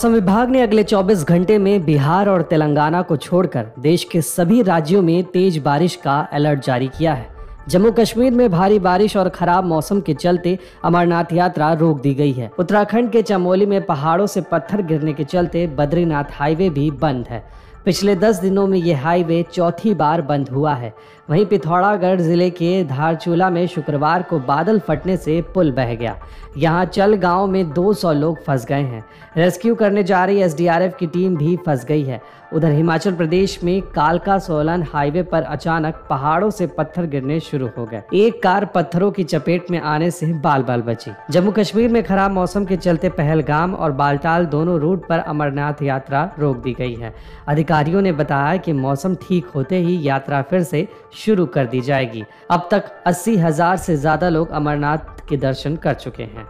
मौसम विभाग ने अगले 24 घंटे में बिहार और तेलंगाना को छोड़कर देश के सभी राज्यों में तेज बारिश का अलर्ट जारी किया है। जम्मू कश्मीर में भारी बारिश और खराब मौसम के चलते अमरनाथ यात्रा रोक दी गई है। उत्तराखंड के चमोली में पहाड़ों से पत्थर गिरने के चलते बद्रीनाथ हाईवे भी बंद है। पिछले दस दिनों में यह हाईवे चौथी बार बंद हुआ है। वहीं पिथौरागढ़ ज़िले के धारचूला में शुक्रवार को बादल फटने से पुल बह गया। यहाँ चल गाँव में 200 लोग फंस गए हैं। रेस्क्यू करने जा रही एसडीआरएफ की टीम भी फंस गई है। उधर हिमाचल प्रदेश में कालका सोलन हाईवे पर अचानक पहाड़ों से पत्थर गिरने शुरू हो गए। एक कार पत्थरों की चपेट में आने से बाल बाल बची। जम्मू कश्मीर में खराब मौसम के चलते पहलगाम और बालटाल दोनों रूट पर अमरनाथ यात्रा रोक दी गई है। अधिकारियों ने बताया कि मौसम ठीक होते ही यात्रा फिर से शुरू कर दी जाएगी। अब तक अस्सी हज़ार से ज़्यादा लोग अमरनाथ के दर्शन कर चुके हैं।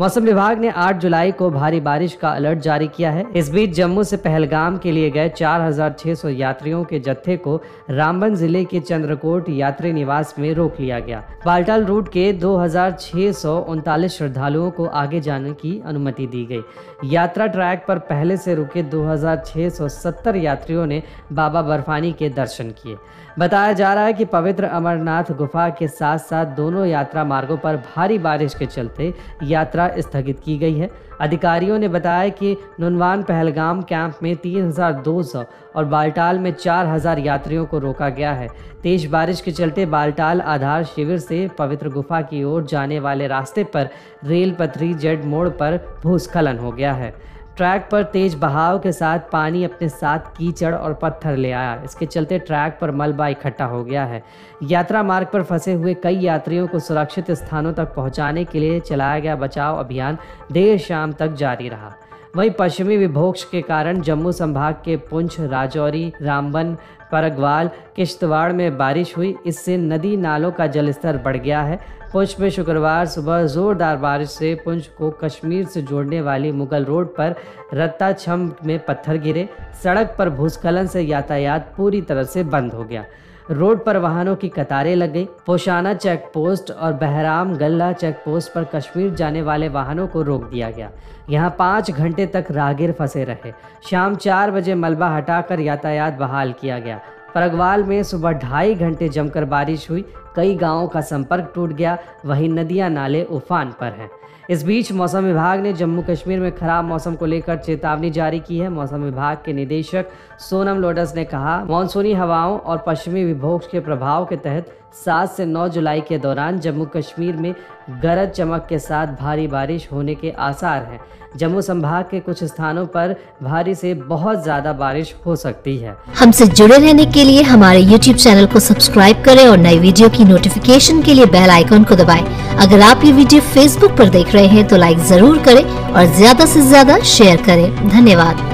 मौसम विभाग ने 8 जुलाई को भारी बारिश का अलर्ट जारी किया है। इस बीच जम्मू से पहलगाम के लिए गए 4,600 यात्रियों के जत्थे को रामबन ज़िले के चंद्रकोट यात्री निवास में रोक लिया गया। बालटाल रूट के दो हज़ार छह सौ उनतालीस श्रद्धालुओं को आगे जाने की अनुमति दी गई। यात्रा ट्रैक पर पहले से रुके 2,670 यात्रियों ने बाबा बर्फानी के दर्शन किए। बताया जा रहा है कि पवित्र अमरनाथ गुफा के साथ साथ दोनों यात्रा मार्गों पर भारी बारिश के चलते यात्रा स्थगित की गई है। अधिकारियों ने बताया कि नुनवान पहलगाम कैंप में 3,200 और बालटाल में 4,000 यात्रियों को रोका गया है। तेज बारिश के चलते बालटाल आधार शिविर से पवित्र गुफा की ओर जाने वाले रास्ते पर रेल पथरी जेड मोड़ पर भूस्खलन हो गया है। ट्रैक पर तेज बहाव के साथ पानी अपने साथ कीचड़ और पत्थर ले आया। इसके चलते ट्रैक पर मलबा इकट्ठा हो गया है। यात्रा मार्ग पर फंसे हुए कई यात्रियों को सुरक्षित स्थानों तक पहुँचाने के लिए चलाया गया बचाव अभियान देर शाम तक जारी रहा। वहीं पश्चिमी विभोक्ष के कारण जम्मू संभाग के पुंछ, राजौरी, रामबन, परगवाल, किश्तवाड़ में बारिश हुई। इससे नदी नालों का जलस्तर बढ़ गया है। पुंछ में शुक्रवार सुबह जोरदार बारिश से पुंछ को कश्मीर से जोड़ने वाली मुगल रोड पर रत्ता छम में पत्थर गिरे। सड़क पर भूस्खलन से यातायात पूरी तरह से बंद हो गया। रोड पर वाहनों की कतारें लग गई। पोशाना चेक पोस्ट और बहराम गल्ला चेक पोस्ट पर कश्मीर जाने वाले वाहनों को रोक दिया गया। यहाँ पाँच घंटे तक राहगीर फंसे रहे। शाम चार बजे मलबा हटाकर यातायात बहाल किया गया। परगवाल में सुबह ढाई घंटे जमकर बारिश हुई। कई गाँवों का संपर्क टूट गया, वहीं नदियाँ नाले उफान पर हैं। इस बीच मौसम विभाग ने जम्मू कश्मीर में खराब मौसम को लेकर चेतावनी जारी की है। मौसम विभाग के निदेशक सोनम लोटस ने कहा, मानसूनी हवाओं और पश्चिमी विभोग के प्रभाव के तहत 7 से 9 जुलाई के दौरान जम्मू कश्मीर में गरज चमक के साथ भारी बारिश होने के आसार हैं। जम्मू संभाग के कुछ स्थानों पर भारी से बहुत ज़्यादा बारिश हो सकती है। हमसे जुड़े रहने के लिए हमारे YouTube चैनल को सब्सक्राइब करें और नई वीडियो की नोटिफिकेशन के लिए बेल आइकॉन को दबाएँ। अगर आप ये वीडियो फेसबुक पर देख रहे हैं तो लाइक ज़रूर करें और ज़्यादा से ज़्यादा शेयर करें धन्यवाद